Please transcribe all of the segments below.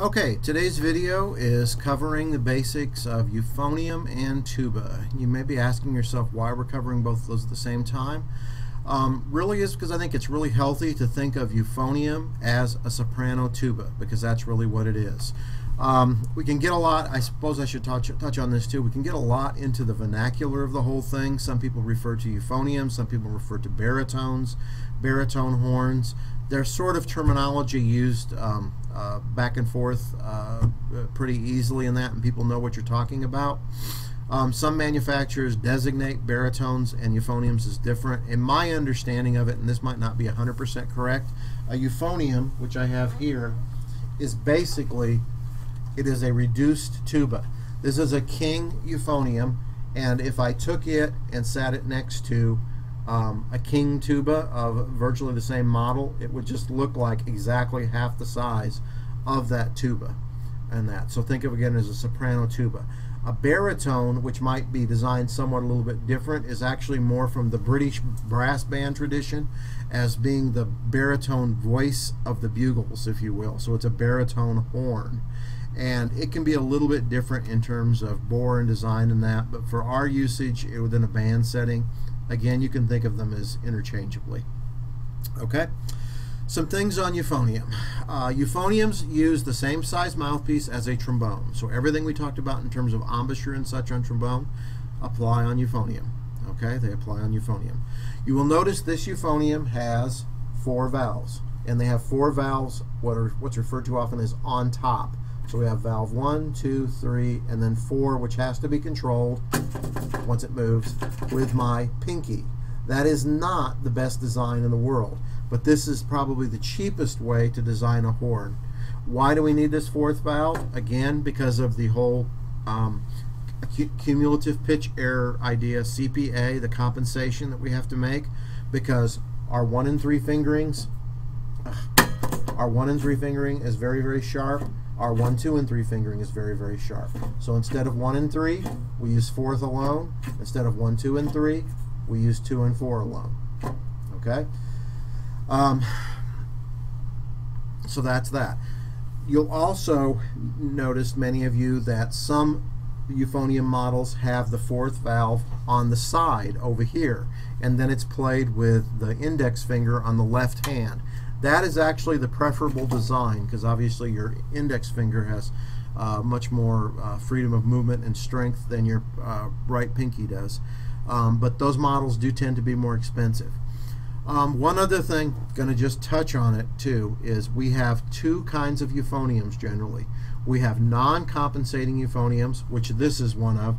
Okay, today's video is covering the basics of euphonium and tuba. You may be asking yourself why we're covering both of those at the same time. Um, really is because I think it's really healthy to think of euphonium as a soprano tuba because that's really what it is. Um, we can get a lot, I suppose I should touch, touch on this too, we can get a lot into the vernacular of the whole thing. Some people refer to euphonium, some people refer to baritones, baritone horns. There's sort of terminology used um, uh, back and forth uh, pretty easily in that, and people know what you're talking about. Um, some manufacturers designate baritones and euphoniums as different. In my understanding of it, and this might not be 100% correct, a euphonium, which I have here, is basically it is a reduced tuba. This is a king euphonium, and if I took it and sat it next to um, a king tuba of virtually the same model, it would just look like exactly half the size of that tuba and that. So think of again as a soprano tuba. A baritone, which might be designed somewhat a little bit different, is actually more from the British brass band tradition as being the baritone voice of the bugles, if you will. So it's a baritone horn. And it can be a little bit different in terms of bore and design and that, but for our usage within a band setting, Again, you can think of them as interchangeably. Okay? Some things on euphonium. Uh, euphoniums use the same size mouthpiece as a trombone. So everything we talked about in terms of embouchure and such on trombone apply on euphonium. Okay, they apply on euphonium. You will notice this euphonium has four valves, and they have four valves, what are what's referred to often as on top. So we have valve one, two, three, and then four, which has to be controlled once it moves with my pinky. That is not the best design in the world, but this is probably the cheapest way to design a horn. Why do we need this fourth valve? Again, because of the whole um, cumulative pitch error idea, CPA, the compensation that we have to make, because our one and three fingerings, our one and three fingering is very, very sharp our 1, 2, and 3 fingering is very, very sharp. So instead of 1 and 3, we use fourth alone. Instead of 1, 2, and 3, we use 2 and 4 alone. Okay? Um, so that's that. You'll also notice, many of you, that some euphonium models have the fourth valve on the side over here, and then it's played with the index finger on the left hand. That is actually the preferable design because obviously your index finger has uh, much more uh, freedom of movement and strength than your uh, right pinky does. Um, but those models do tend to be more expensive. Um, one other thing, going to just touch on it too, is we have two kinds of euphoniums generally. We have non-compensating euphoniums, which this is one of,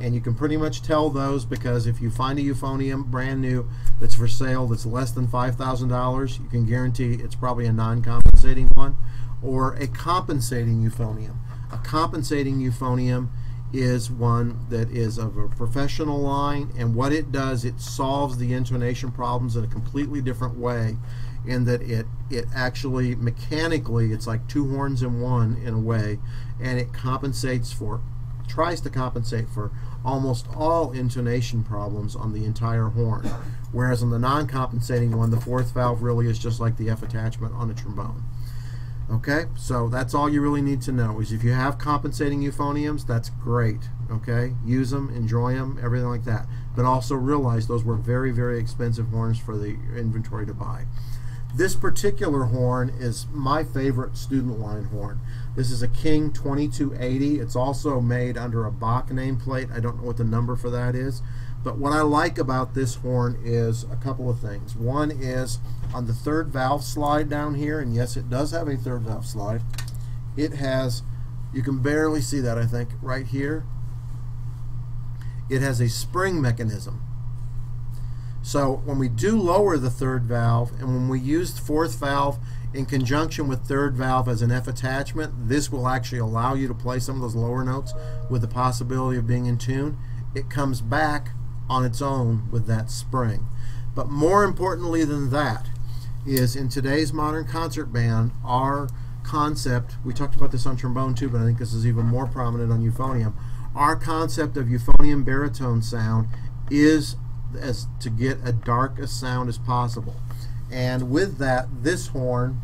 and you can pretty much tell those because if you find a euphonium brand new that's for sale that's less than $5,000 you can guarantee it's probably a non-compensating one or a compensating euphonium. A compensating euphonium is one that is of a professional line and what it does it solves the intonation problems in a completely different way in that it it actually mechanically it's like two horns in one in a way and it compensates for tries to compensate for almost all intonation problems on the entire horn. Whereas on the non-compensating one, the fourth valve really is just like the F attachment on a trombone. Okay, so that's all you really need to know is if you have compensating euphoniums, that's great. Okay, use them, enjoy them, everything like that. But also realize those were very, very expensive horns for the inventory to buy. This particular horn is my favorite student line horn. This is a King 2280. It's also made under a Bach nameplate. I don't know what the number for that is. But what I like about this horn is a couple of things. One is on the third valve slide down here, and yes, it does have a third valve slide. It has, you can barely see that, I think, right here. It has a spring mechanism. So when we do lower the third valve and when we use the fourth valve in conjunction with third valve as an F attachment, this will actually allow you to play some of those lower notes with the possibility of being in tune. It comes back on its own with that spring. But more importantly than that is in today's modern concert band, our concept, we talked about this on trombone too, but I think this is even more prominent on euphonium. Our concept of euphonium baritone sound is as to get a dark a sound as possible. And with that, this horn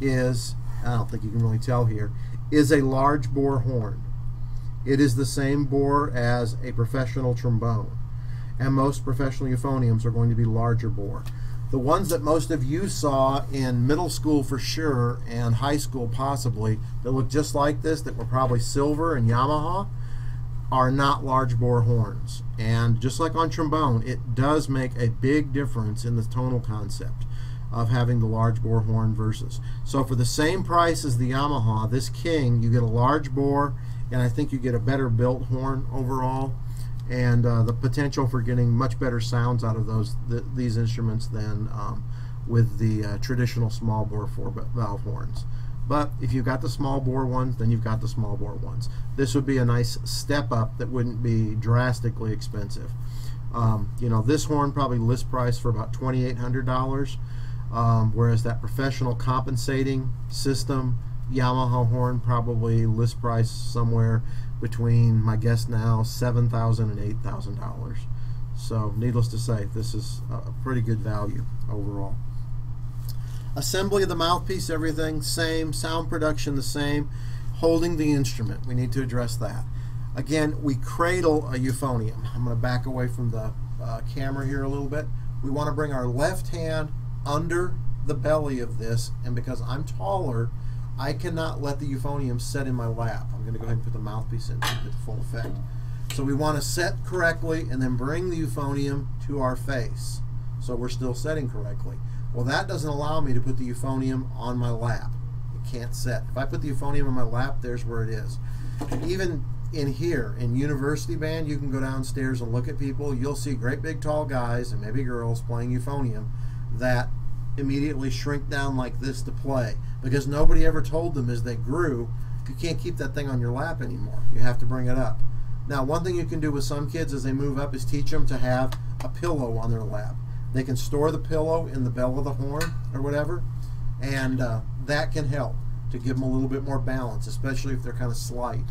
is, I don't think you can really tell here, is a large bore horn. It is the same bore as a professional trombone, and most professional euphoniums are going to be larger bore. The ones that most of you saw in middle school for sure and high school possibly that looked just like this, that were probably silver and Yamaha, are not large bore horns. And just like on trombone, it does make a big difference in the tonal concept of having the large bore horn versus. So for the same price as the Yamaha, this King, you get a large bore, and I think you get a better built horn overall, and uh, the potential for getting much better sounds out of those th these instruments than um, with the uh, traditional small bore four valve horns. But if you've got the small bore ones, then you've got the small bore ones. This would be a nice step up that wouldn't be drastically expensive. Um, you know, this horn probably list price for about $2,800, um, whereas that professional compensating system Yamaha horn probably list price somewhere between my guess now seven thousand and eight thousand dollars. So needless to say, this is a pretty good value overall. Assembly of the mouthpiece, everything same. Sound production, the same. Holding the instrument, we need to address that. Again, we cradle a euphonium. I'm going to back away from the uh, camera here a little bit. We want to bring our left hand under the belly of this, and because I'm taller, I cannot let the euphonium set in my lap. I'm going to go ahead and put the mouthpiece in to get the full effect. So we want to set correctly and then bring the euphonium to our face. So we're still setting correctly. Well, that doesn't allow me to put the euphonium on my lap. It can't set. If I put the euphonium on my lap, there's where it is. Even in here, in university band, you can go downstairs and look at people. You'll see great big tall guys and maybe girls playing euphonium that immediately shrink down like this to play because nobody ever told them as they grew, you can't keep that thing on your lap anymore. You have to bring it up. Now, one thing you can do with some kids as they move up is teach them to have a pillow on their lap. They can store the pillow in the bell of the horn or whatever, and uh, that can help to give them a little bit more balance, especially if they're kind of slight.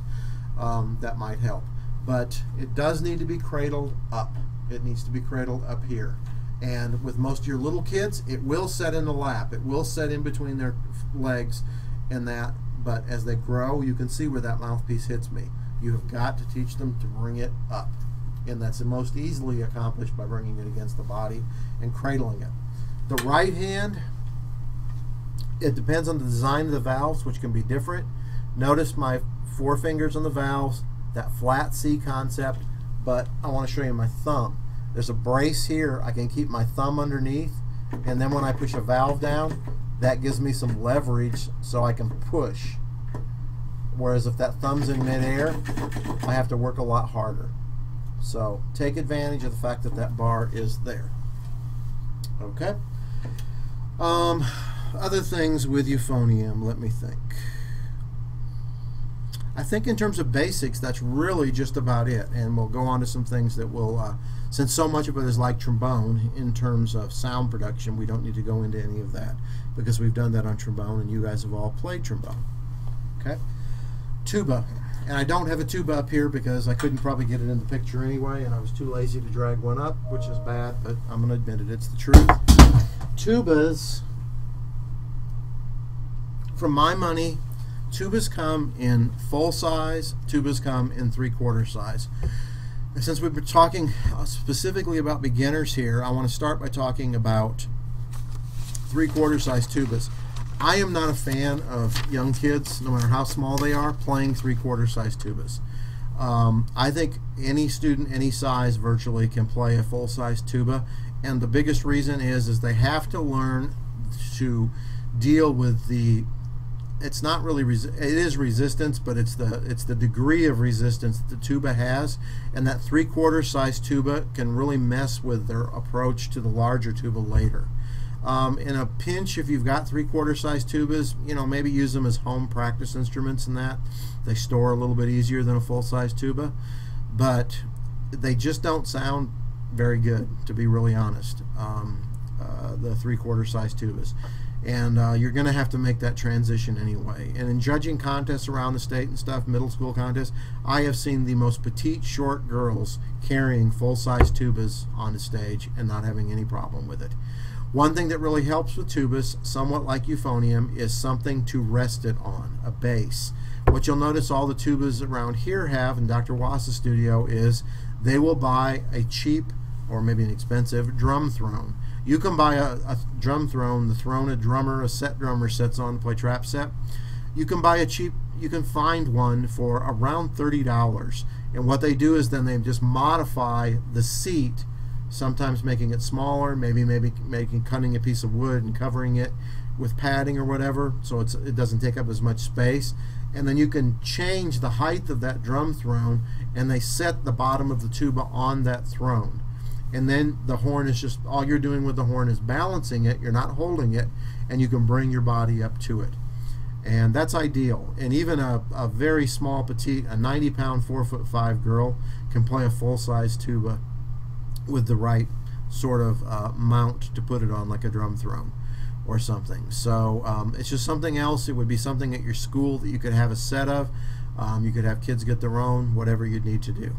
Um, that might help. But it does need to be cradled up. It needs to be cradled up here. And with most of your little kids, it will set in the lap. It will set in between their legs and that. But as they grow, you can see where that mouthpiece hits me. You have got to teach them to bring it up and that's most easily accomplished by bringing it against the body and cradling it. The right hand, it depends on the design of the valves, which can be different. Notice my four fingers on the valves, that flat C concept, but I want to show you my thumb. There's a brace here. I can keep my thumb underneath, and then when I push a valve down, that gives me some leverage so I can push. Whereas if that thumb's in midair, I have to work a lot harder. So take advantage of the fact that that bar is there. Okay. Um, other things with euphonium, let me think. I think in terms of basics, that's really just about it. And we'll go on to some things that will, uh, since so much of it is like trombone in terms of sound production, we don't need to go into any of that because we've done that on trombone and you guys have all played trombone. Okay. Tuba and I don't have a tuba up here because I couldn't probably get it in the picture anyway, and I was too lazy to drag one up, which is bad, but I'm going to admit it. It's the truth. Tubas, from my money, tubas come in full size, tubas come in three quarter size. And since we've been talking uh, specifically about beginners here, I want to start by talking about three quarter size tubas. I am not a fan of young kids, no matter how small they are, playing three-quarter size tubas. Um, I think any student, any size, virtually can play a full-size tuba, and the biggest reason is is they have to learn to deal with the. It's not really it is resistance, but it's the it's the degree of resistance that the tuba has, and that three-quarter size tuba can really mess with their approach to the larger tuba later. Um, in a pinch, if you've got three-quarter size tubas, you know, maybe use them as home practice instruments and that. They store a little bit easier than a full-size tuba, but they just don't sound very good, to be really honest, um, uh, the three-quarter size tubas. And uh, you're going to have to make that transition anyway. And in judging contests around the state and stuff, middle school contests, I have seen the most petite, short girls carrying full-size tubas on the stage and not having any problem with it. One thing that really helps with tubas, somewhat like euphonium, is something to rest it on, a base. What you'll notice all the tubas around here have in Dr. Wass's studio is they will buy a cheap or maybe an expensive drum throne. You can buy a, a drum throne, the throne a drummer, a set drummer sets on to play trap set. You can buy a cheap, you can find one for around $30. And what they do is then they just modify the seat sometimes making it smaller, maybe maybe making cutting a piece of wood and covering it with padding or whatever, so it's it doesn't take up as much space. And then you can change the height of that drum throne, and they set the bottom of the tuba on that throne. And then the horn is just all you're doing with the horn is balancing it. You're not holding it, and you can bring your body up to it. And that's ideal. And even a, a very small, petite, a 90 pound, 4 foot 5 girl can play a full size tuba with the right sort of uh, mount to put it on, like a drum throne or something. So um, it's just something else. It would be something at your school that you could have a set of. Um, you could have kids get their own, whatever you'd need to do.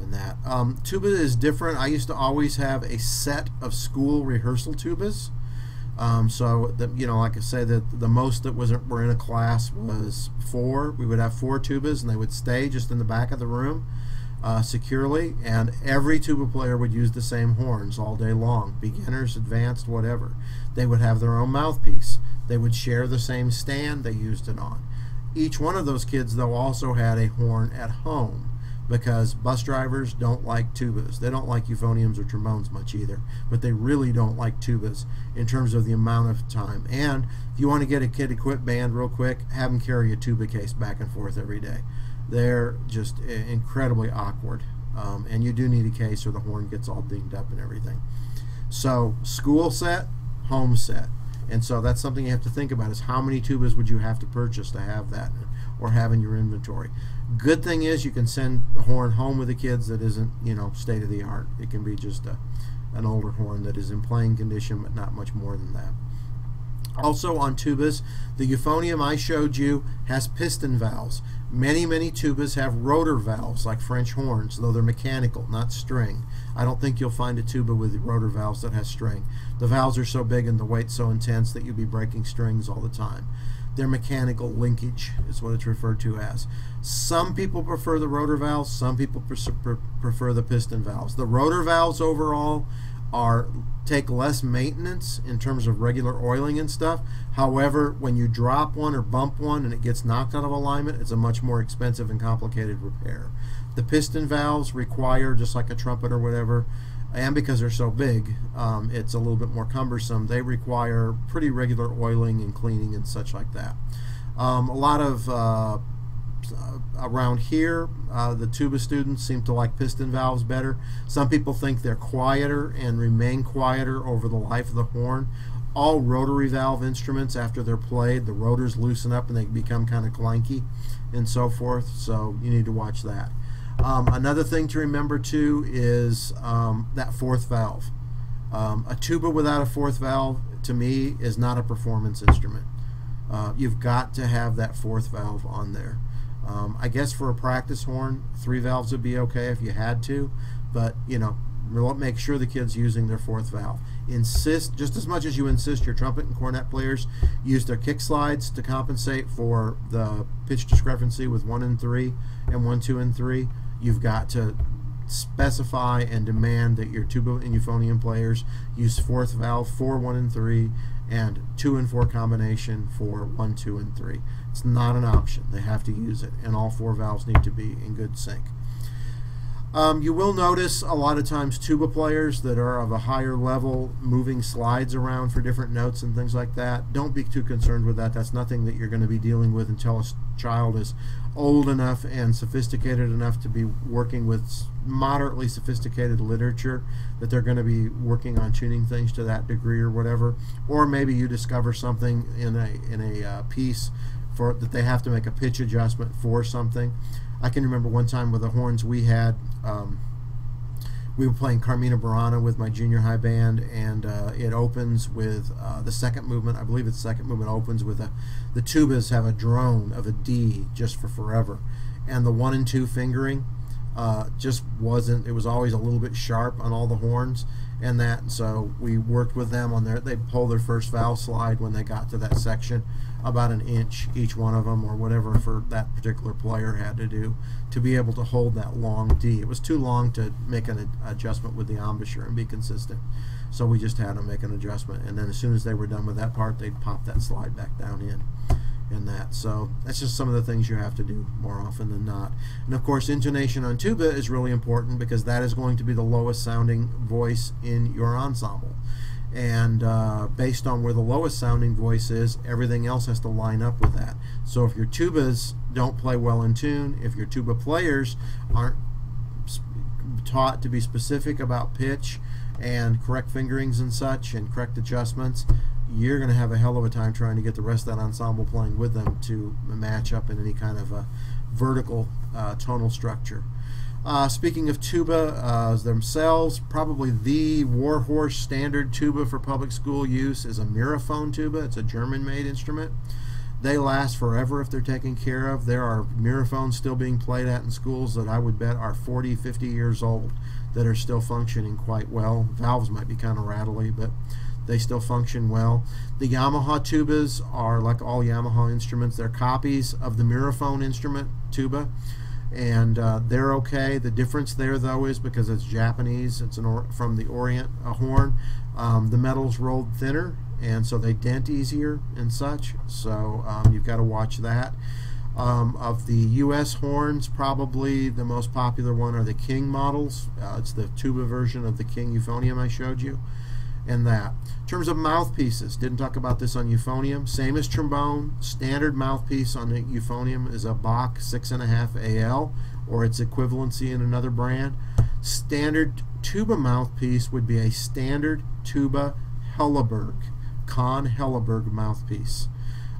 And that um, tuba is different. I used to always have a set of school rehearsal tubas. Um, so the, you know, like I say, that the most that was were in a class was four. We would have four tubas, and they would stay just in the back of the room uh, securely, and every tuba player would use the same horns all day long, beginners, advanced, whatever. They would have their own mouthpiece. They would share the same stand they used it on. Each one of those kids, though, also had a horn at home because bus drivers don't like tubas. They don't like euphoniums or trombones much either, but they really don't like tubas in terms of the amount of time. And if you want to get a kid quit band real quick, have them carry a tuba case back and forth every day they're just incredibly awkward. Um, and you do need a case or the horn gets all dinged up and everything. So school set, home set. And so that's something you have to think about is how many tubas would you have to purchase to have that or have in your inventory. Good thing is you can send the horn home with the kids that isn't, you know, state of the art. It can be just a, an older horn that is in playing condition but not much more than that. Also on tubas, the euphonium I showed you has piston valves. Many, many tubas have rotor valves like French horns, though they're mechanical, not string. I don't think you'll find a tuba with rotor valves that has string. The valves are so big and the weight so intense that you'll be breaking strings all the time. They're mechanical linkage is what it's referred to as. Some people prefer the rotor valves, some people prefer the piston valves. The rotor valves overall are take less maintenance in terms of regular oiling and stuff. However, when you drop one or bump one and it gets knocked out of alignment, it's a much more expensive and complicated repair. The piston valves require, just like a trumpet or whatever, and because they're so big, um, it's a little bit more cumbersome. They require pretty regular oiling and cleaning and such like that. Um, a lot of uh, around here, uh, the tuba students seem to like piston valves better. Some people think they're quieter and remain quieter over the life of the horn. All rotary valve instruments, after they're played, the rotors loosen up and they become kind of clanky and so forth. So you need to watch that. Um, another thing to remember too is um, that fourth valve. Um, a tuba without a fourth valve, to me, is not a performance instrument. Uh, you've got to have that fourth valve on there. Um, I guess for a practice horn, three valves would be okay if you had to, but you know, make sure the kid's using their fourth valve. Insist, just as much as you insist your trumpet and cornet players use their kick slides to compensate for the pitch discrepancy with one and three and one, two, and three, you've got to specify and demand that your tuba and euphonium players use fourth valve for one and three and two and four combination for one, two, and three. It's not an option. They have to use it, and all four valves need to be in good sync. Um, you will notice a lot of times tuba players that are of a higher level moving slides around for different notes and things like that. Don't be too concerned with that. That's nothing that you're going to be dealing with until a child is old enough and sophisticated enough to be working with moderately sophisticated literature that they're going to be working on tuning things to that degree or whatever. Or maybe you discover something in a in a uh, piece for that they have to make a pitch adjustment for something. I can remember one time with the horns we had. Um, we were playing Carmina Burana with my junior high band, and uh, it opens with uh, the second movement. I believe the second movement opens with a. The tubas have a drone of a D just for forever, and the one and two fingering uh, just wasn't. It was always a little bit sharp on all the horns, and that. So we worked with them on their. They pull their first valve slide when they got to that section, about an inch each one of them, or whatever for that particular player had to do to be able to hold that long D. It was too long to make an adjustment with the embouchure and be consistent. So we just had them make an adjustment, and then as soon as they were done with that part, they'd pop that slide back down in in that. So that's just some of the things you have to do more often than not. And of course, intonation on tuba is really important because that is going to be the lowest sounding voice in your ensemble. And uh, based on where the lowest sounding voice is, everything else has to line up with that. So if your tubas don't play well in tune, if your tuba players aren't taught to be specific about pitch and correct fingerings and such and correct adjustments, you're going to have a hell of a time trying to get the rest of that ensemble playing with them to match up in any kind of a vertical uh, tonal structure. Uh, speaking of tuba uh, themselves, probably the Warhorse standard tuba for public school use is a Miraphone tuba. It's a German-made instrument. They last forever if they're taken care of. There are Miraphones still being played at in schools that I would bet are 40, 50 years old that are still functioning quite well. Valves might be kind of rattly, but they still function well. The Yamaha tubas are like all Yamaha instruments. They're copies of the Miraphone instrument tuba, and uh, they're okay. The difference there, though, is because it's Japanese. It's an from the Orient a horn. Um, the metal's rolled thinner, and so they dent easier and such. So um, you've got to watch that. Um, of the U.S. horns, probably the most popular one are the King models. Uh, it's the tuba version of the King euphonium I showed you and that. In terms of mouthpieces, didn't talk about this on euphonium. Same as trombone, standard mouthpiece on the euphonium is a Bach 6.5 AL or its equivalency in another brand. Standard tuba mouthpiece would be a standard tuba Helleberg, Conn Helleberg mouthpiece.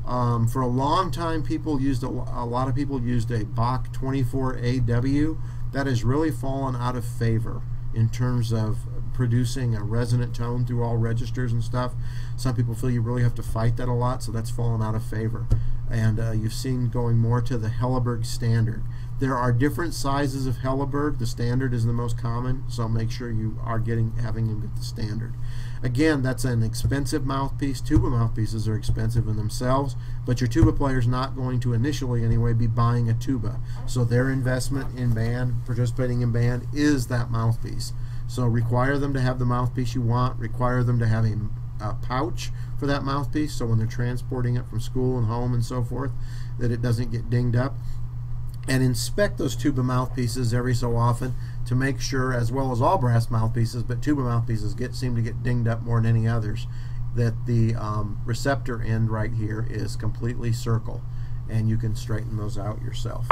Um, for a long time, people used a, a lot of people used a Bach 24AW. That has really fallen out of favor in terms of producing a resonant tone through all registers and stuff. Some people feel you really have to fight that a lot, so that's fallen out of favor. And uh, you've seen going more to the Helleberg standard. There are different sizes of Helleberg. The standard is the most common, so make sure you are getting having them get the standard. Again, that's an expensive mouthpiece. Tuba mouthpieces are expensive in themselves, but your tuba player is not going to initially anyway be buying a tuba. So their investment in band, participating in band, is that mouthpiece. So require them to have the mouthpiece you want, require them to have a, a, pouch for that mouthpiece so when they're transporting it from school and home and so forth that it doesn't get dinged up. And inspect those tuba mouthpieces every so often to make sure, as well as all brass mouthpieces, but tuba mouthpieces get seem to get dinged up more than any others, that the um, receptor end right here is completely circle and you can straighten those out yourself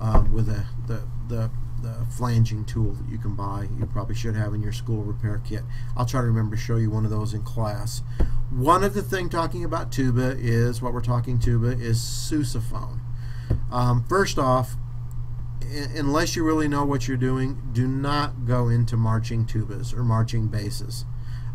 um, with a, the, the the flanging tool that you can buy. You probably should have in your school repair kit. I'll try to remember to show you one of those in class. One of the thing talking about tuba is what we're talking tuba is sousaphone. Um, first off, unless you really know what you're doing, do not go into marching tubas or marching basses.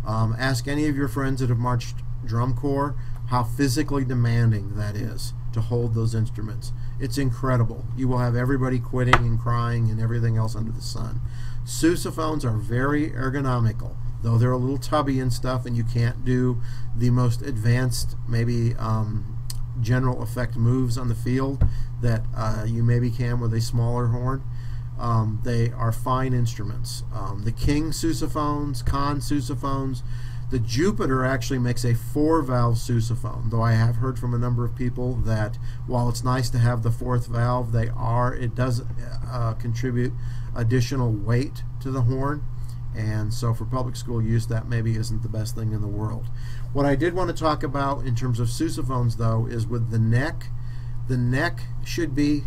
Um, ask any of your friends that have marched drum corps how physically demanding that is to hold those instruments. It's incredible. You will have everybody quitting and crying and everything else under the sun. Sousaphones are very ergonomical, though they're a little tubby and stuff, and you can't do the most advanced, maybe um, general effect moves on the field that uh, you maybe can with a smaller horn. Um, they are fine instruments. Um, the King sousaphones, Conn sousaphones, the Jupiter actually makes a four valve sousaphone, though I have heard from a number of people that while it's nice to have the fourth valve, they are it does uh, contribute additional weight to the horn. And so for public school use, that maybe isn't the best thing in the world. What I did want to talk about in terms of sousaphones, though, is with the neck. The neck should be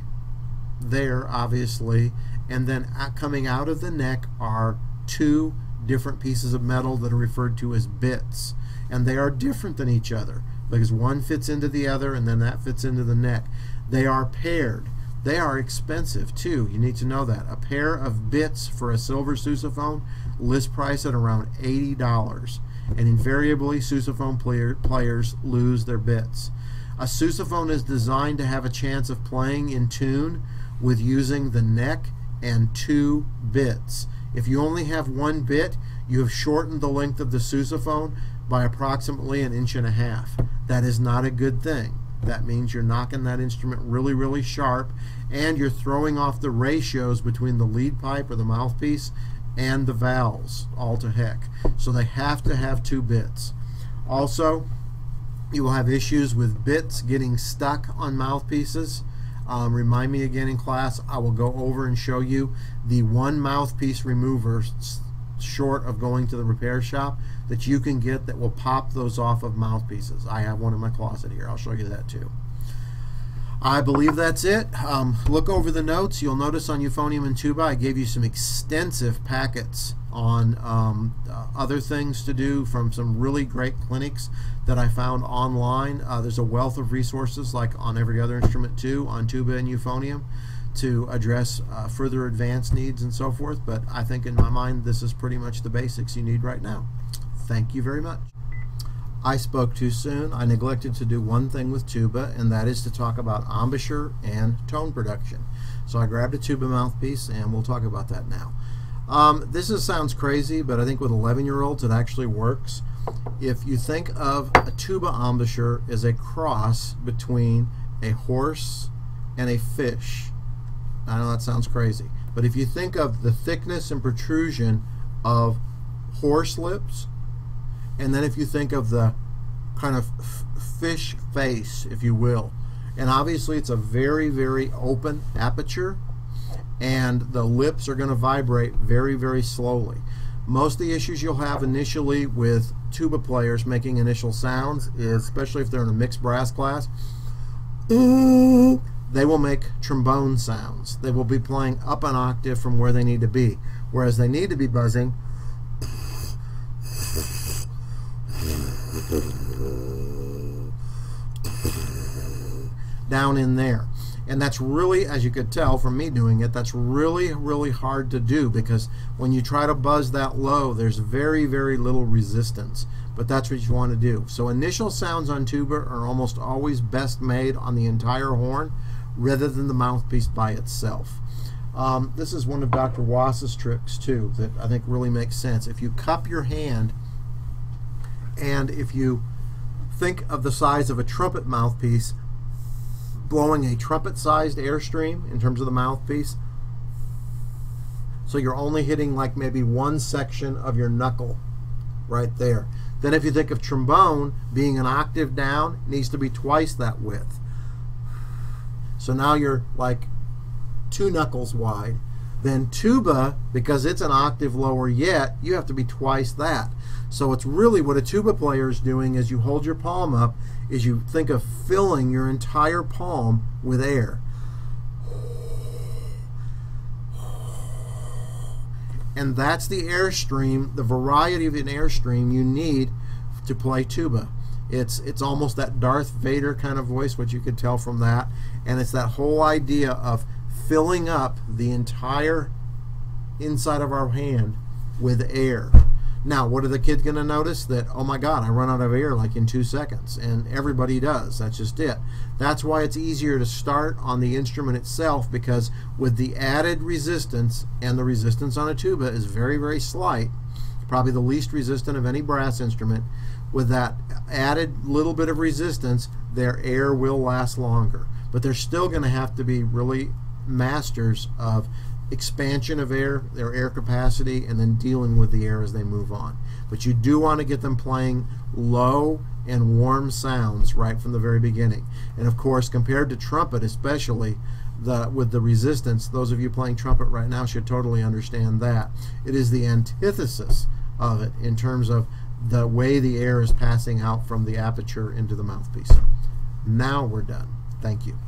there, obviously, and then coming out of the neck are two different pieces of metal that are referred to as bits. And they are different than each other because one fits into the other and then that fits into the neck. They are paired. They are expensive too. You need to know that. A pair of bits for a silver sousaphone list price at around $80. And invariably, sousaphone player, players lose their bits. A sousaphone is designed to have a chance of playing in tune with using the neck and two bits. If you only have one bit, you have shortened the length of the sousaphone by approximately an inch and a half. That is not a good thing. That means you're knocking that instrument really, really sharp and you're throwing off the ratios between the lead pipe or the mouthpiece and the valves all to heck. So they have to have two bits. Also, you will have issues with bits getting stuck on mouthpieces. Um, remind me again in class, I will go over and show you the one mouthpiece remover short of going to the repair shop that you can get that will pop those off of mouthpieces. I have one in my closet here. I'll show you that too. I believe that's it. Um, look over the notes. You'll notice on euphonium and tuba I gave you some extensive packets on um, uh, other things to do from some really great clinics that I found online. Uh, there's a wealth of resources like on every other instrument too on tuba and euphonium to address uh, further advanced needs and so forth but I think in my mind this is pretty much the basics you need right now. Thank you very much. I spoke too soon. I neglected to do one thing with tuba, and that is to talk about embouchure and tone production. So I grabbed a tuba mouthpiece, and we'll talk about that now. Um, this is, sounds crazy, but I think with 11-year-olds it actually works. If you think of a tuba embouchure as a cross between a horse and a fish, I know that sounds crazy, but if you think of the thickness and protrusion of horse lips and then if you think of the kind of fish face, if you will, and obviously it's a very, very open aperture, and the lips are going to vibrate very, very slowly. Most of the issues you'll have initially with tuba players making initial sounds is, especially if they're in a mixed brass class, they will make trombone sounds. They will be playing up an octave from where they need to be, whereas they need to be buzzing down in there. And that's really, as you could tell from me doing it, that's really, really hard to do because when you try to buzz that low, there's very, very little resistance. But that's what you want to do. So initial sounds on tuba are almost always best made on the entire horn rather than the mouthpiece by itself. Um, this is one of Dr. Wass's tricks too that I think really makes sense. If you cup your hand and if you think of the size of a trumpet mouthpiece, blowing a trumpet sized airstream in terms of the mouthpiece. So you're only hitting like maybe one section of your knuckle right there. Then if you think of trombone being an octave down, needs to be twice that width. So now you're like two knuckles wide. Then tuba, because it's an octave lower yet, you have to be twice that. So it's really what a tuba player is doing is you hold your palm up, is you think of filling your entire palm with air. And that's the airstream, the variety of an airstream you need to play tuba. It's it's almost that Darth Vader kind of voice, which you could tell from that, and it's that whole idea of filling up the entire inside of our hand with air. Now, what are the kids going to notice? That, oh my God, I run out of air like in two seconds. And everybody does. That's just it. That's why it's easier to start on the instrument itself because with the added resistance, and the resistance on a tuba is very, very slight, probably the least resistant of any brass instrument, with that added little bit of resistance, their air will last longer. But they're still going to have to be really masters of expansion of air, their air capacity, and then dealing with the air as they move on. But you do want to get them playing low and warm sounds right from the very beginning. And of course, compared to trumpet, especially the with the resistance, those of you playing trumpet right now should totally understand that. It is the antithesis of it in terms of the way the air is passing out from the aperture into the mouthpiece. Now we're done. Thank you.